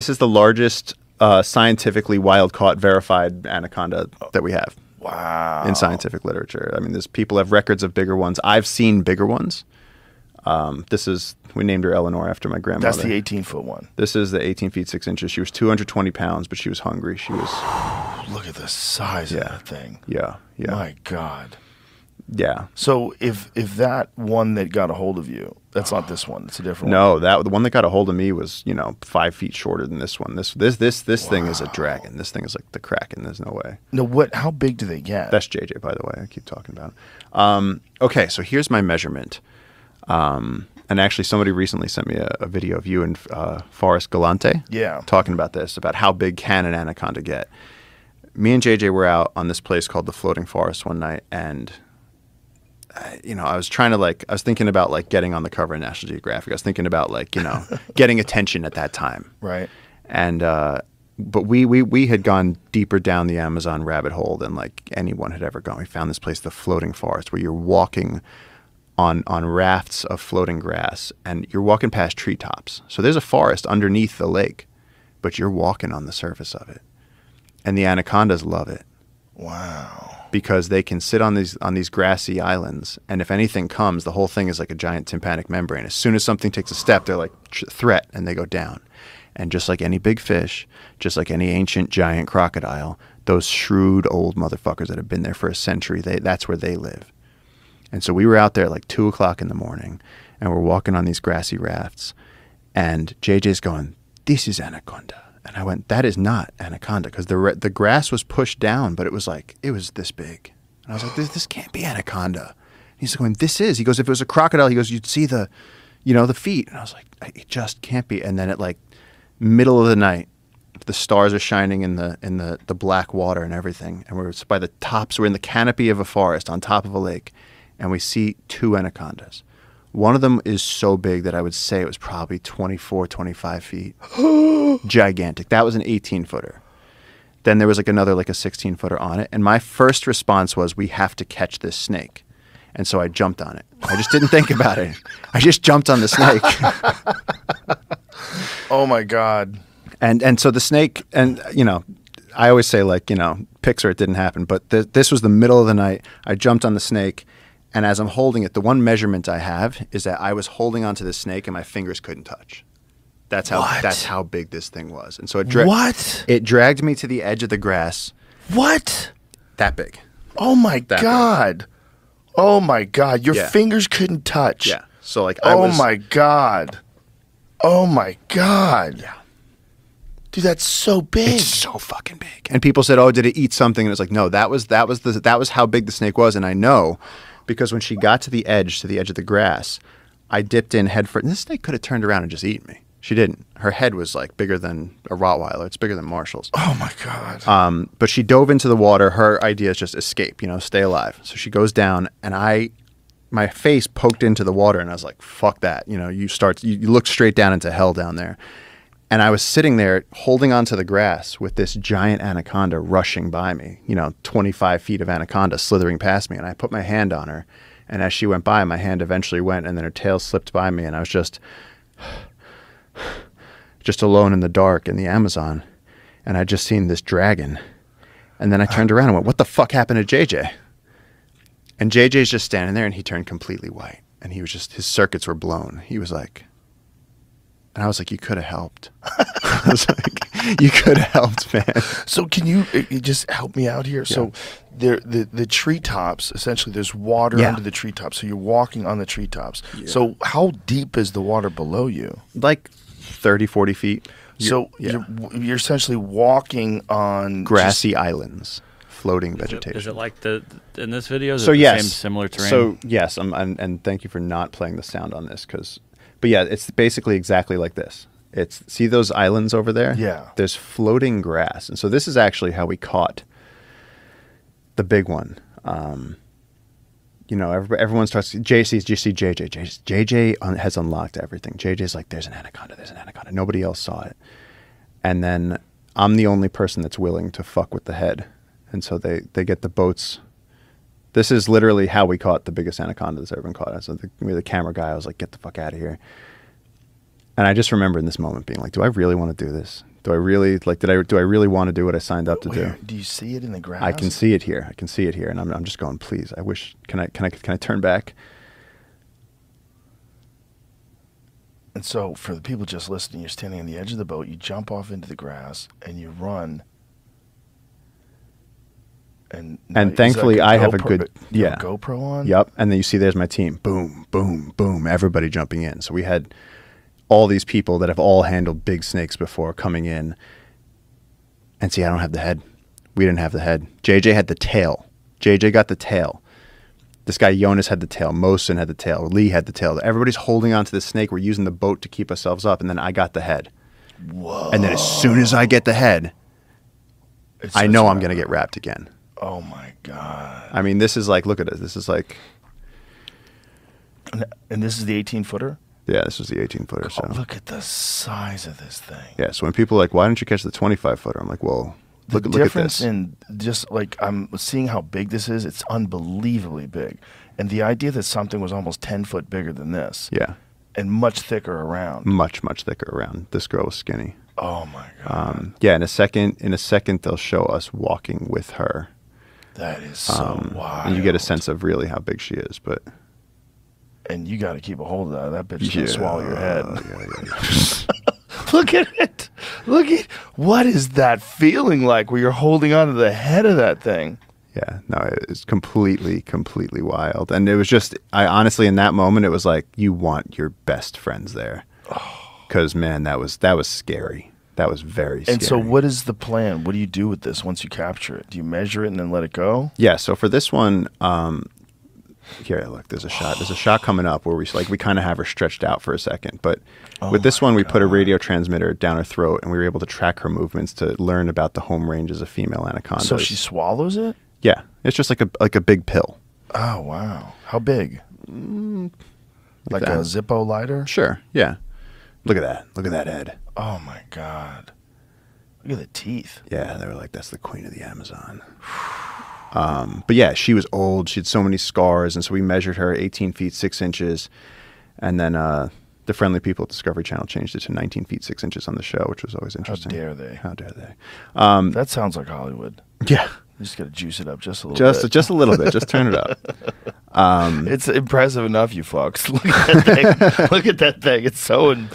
This is the largest uh, scientifically wild caught verified anaconda that we have Wow. in scientific literature. I mean, there's people have records of bigger ones. I've seen bigger ones. Um, this is we named her Eleanor after my grandmother. That's the 18 foot one. This is the 18 feet 6 inches. She was 220 pounds, but she was hungry. She was, Look at the size Yeah. of that thing. yeah, yeah, My God. Yeah. So if if that one that got a hold of you, that's not this one. It's a different one. No, that the one that got a hold of me was, you know, five feet shorter than this one. This this this this thing is a dragon. This thing is like the Kraken. There's no way. No. What? How big do they get? That's JJ, by the way. I keep talking about. Um, okay, so here's my measurement. Um, and actually, somebody recently sent me a, a video of you and uh, Forrest Galante. Yeah. Talking about this, about how big can an anaconda get. Me and JJ were out on this place called the Floating Forest one night, and you know, I was trying to like, I was thinking about like getting on the cover of National Geographic. I was thinking about like, you know, getting attention at that time right. and uh, but we, we we had gone deeper down the Amazon rabbit hole than like anyone had ever gone. We found this place, the floating forest, where you're walking on on rafts of floating grass, and you're walking past treetops. So there's a forest underneath the lake, but you're walking on the surface of it, and the anacondas love it Wow. Because they can sit on these on these grassy islands, and if anything comes, the whole thing is like a giant tympanic membrane. As soon as something takes a step, they're like threat, and they go down. And just like any big fish, just like any ancient giant crocodile, those shrewd old motherfuckers that have been there for a century, they that's where they live. And so we were out there at like two o'clock in the morning, and we're walking on these grassy rafts, and JJ's going, "This is anaconda," and I went, "That is not anaconda," because the the grass was pushed down, but it was like it was this big, and I was like, "This this can't be anaconda." And He's going, "This is." He goes, "If it was a crocodile," he goes, "You'd see the, you know, the feet," and I was like, "It just can't be." And then at like middle of the night, the stars are shining in the in the the black water and everything, and we're by the tops. We're in the canopy of a forest on top of a lake, and we see two anacondas. One of them is so big that I would say it was probably 24, 25 feet. Gigantic. That was an 18 footer. Then there was like another, like a 16 footer on it. And my first response was, we have to catch this snake. And so I jumped on it. I just didn't think about it. I just jumped on the snake. Oh my God. and and so the snake and you know i always say like you know pixar it didn't happen but th- this was the middle of the night i jumped on the snake and as i'm holding it the one measurement i have is that i was holding onto the snake and my fingers couldn't touch that's how What? that's how big this thing was and so it dra- What? it dragged me to the edge of the grass What? that big Oh my That big. God. Oh my God. Your Yeah. fingers couldn't touch. yeah so like i Oh was my God. Oh my God. Yeah. Dude, that's so big. It's so fucking big. And people said, "Oh, did it eat something?" And it's like, "No, that was that was the that was how big the snake was." And I know because when she got to the edge, to the edge of the grass, I dipped in head first. And this snake could have turned around and just eaten me. She didn't. Her head was like bigger than a Rottweiler. It's bigger than Marshall's. oh my God. Um, but she dove into the water. Her idea is just escape, you know, stay alive. So she goes down, and I, my face poked into the water, and I was like, "Fuck that!" You know, you start, you, you look straight down into hell down there. And I was sitting there holding onto the grass with this giant anaconda rushing by me, you know, 25 feet of anaconda slithering past me. And I put my hand on her. And as she went by, my hand eventually went, and then her tail slipped by me. And I was just, just alone in the dark in the Amazon. And I just seen this dragon. And then I turned around and went, What the fuck happened to JJ? And JJ's just standing there and he turned completely white. And he was just, his circuits were blown. He was like, and I was like, You could have helped. I was like, You could have helped, man. So can you, uh, you just help me out here? So there, the the treetops essentially there's water Yeah. under the treetops. So you're walking on the treetops. So how deep is the water below you? Like 30, 40 feet. so yeah. you're you're essentially walking on grassy islands, floating Is vegetation. is it like the in this video? Is so it the yes, same similar terrain? So yes, um, and, and thank you for not playing the sound on this because, but yeah, it's basically exactly like this. It's see those islands over there. Yeah. there's floating grass, and so this is actually how we caught the big one. Um, you know, every, everyone starts. JC's GC JJ JJ JJ un, has unlocked everything. JJ's like, there's an anaconda. There's an anaconda. Nobody else saw it, and then I'm the only person that's willing to fuck with the head, and so they they get the boats this is literally how we caught the biggest anaconda that's ever been caught. So the, the camera guy, I was like, "Get the fuck out of here!" And I just remember in this moment being like, "Do I really want to do this? Do I really like? Did I do I really want to do what I signed up to do? Do you see it in the grass? I can see it here. I can see it here, and I'm I'm just going. Please, I wish. Can I can I can I turn back? And so, for the people just listening, you're standing on the edge of the boat. You jump off into the grass and you run. And And thankfully, I have a good- yeah. GoPro on. Yep. And then you see there's my team. Boom, boom, boom. Everybody jumping in. So we had all these people that have all handled big snakes before coming in. And see, I don't have the head. We didn't have the head. JJ had the tail. JJ got the tail. This guy Jonas had the tail. Mosin had the tail. Lee had the tail. Everybody's holding on to the snake. We're using the boat to keep ourselves up. And then I got the head. Whoa! And then as soon as I get the head, I know I'm going to get wrapped again. Oh my god! I mean, this is like, look at it. This is like, And, and this is the 18 footer. yeah, this was the 18 footer. So. Oh, look at the size of this thing. Yeah, so when people are like, "Why didn't you catch the 25 footer?" I'm like, "Well, The look, look at difference this." in just like I'm seeing how big this is. It's unbelievably big, and the idea that something was almost 10 foot bigger than this yeah, and much thicker around. much much thicker around. This girl was skinny. Oh my god! Um, yeah, in a second, in a second, they'll show us walking with her, that is so um, wild. and you get a sense of really how big she is. But and you got to keep a hold of that. That bitch is gonna swallow your head. Yeah, yeah, yeah. Look at it. Look at what is that feeling like where you're holding onto the head of that thing? Yeah, no, it's completely, completely wild. And it was just, I honestly, in that moment, it was like you want your best friends there, because man, that was that was scary. That was very scary. And so, what is the plan? What do you do with this once you capture it? Do you measure it and then let it go? Yeah, so for this one, um, here, look, there's a shot. There's a shot coming up where we like we kind of have her stretched out for a second, but Oh with this one, we put a radio transmitter down her throat, and we were able to track her movements to learn about the home ranges of female anacondas. So she swallows it. yeah, it's just like a like a big pill. Oh wow! How big? like that. a Zippo lighter? Sure, yeah. Look at that. Look at that head. Oh my god! Look at the teeth. Yeah, they were like, that's the queen of the Amazon. Um, but yeah, she was old. She had so many scars, and so we measured her 18 feet 6 inches, and then uh, the friendly people at Discovery Channel changed it to 19 feet 6 inches on the show, which was always interesting. How dare they? How dare they? Um, That sounds like Hollywood. yeah, You just got to juice it up just a little just bit. just a little bit. Just turn it up. Um, It's impressive enough, you fucks. Look at that thing. Look at that thing. It's so immense.